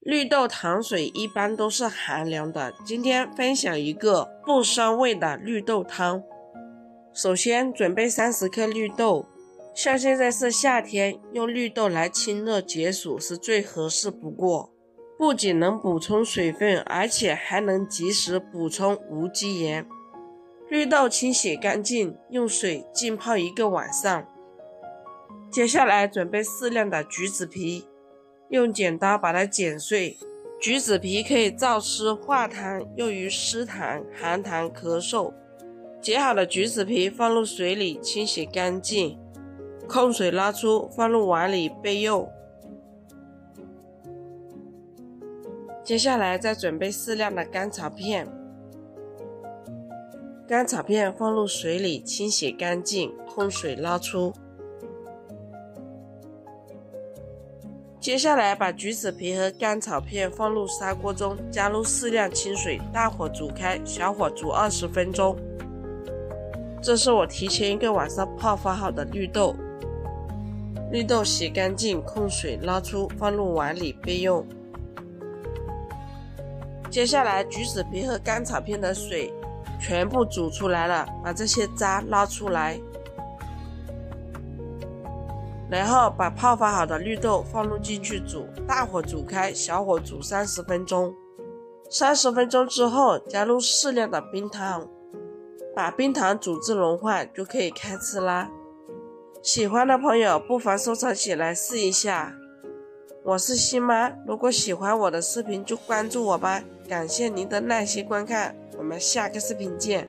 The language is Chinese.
绿豆糖水一般都是寒凉的，今天分享一个不伤胃的绿豆汤。首先准备三十克绿豆，像现在是夏天，用绿豆来清热解暑是最合适不过。不仅能补充水分，而且还能及时补充无机盐。绿豆清洗干净，用水浸泡一个晚上。接下来准备适量的橘子皮。用剪刀把它剪碎。橘子皮可以燥湿化痰，用于湿痰、寒痰、咳嗽。剪好的橘子皮放入水里清洗干净，控水捞出，放入碗里备用。接下来再准备适量的甘草片，甘草片放入水里清洗干净，控水捞出。接下来把橘子皮和甘草片放入砂锅中，加入适量清水，大火煮开，小火煮二十分钟。这是我提前一个晚上泡发好的绿豆，绿豆洗干净，控水捞出，放入碗里备用。接下来，橘子皮和甘草片的水全部煮出来了，把这些渣捞出来。然后把泡发好的绿豆放入进去煮，大火煮开，小火煮三十分钟。三十分钟之后，加入适量的冰糖，把冰糖煮至融化，就可以开吃啦。喜欢的朋友不妨收藏起来试一下。我是新妈，如果喜欢我的视频就关注我吧。感谢您的耐心观看，我们下个视频见。